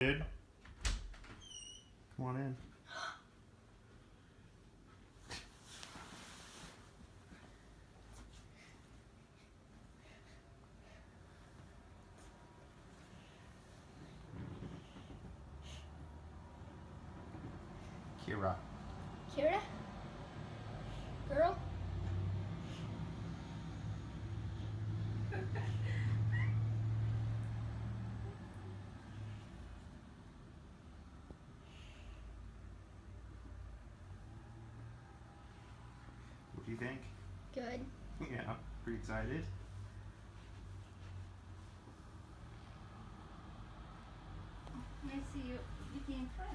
Dude. Come on in. Kira. Kira? Do you think? Good. Yeah, pretty excited. I see you became friends.